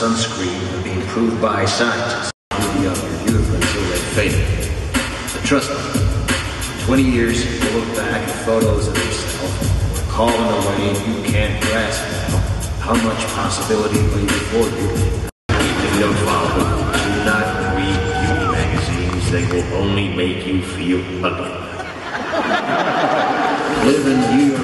sunscreen have been proved by scientists. Beauty of your youth until they fade. But trust me, 20 years you'll look back at photos of yourself, recall in a way you can't grasp now how much possibility lay before you. You don't do not read beauty magazines. They will only make you feel ugly. Live in New York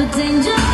The danger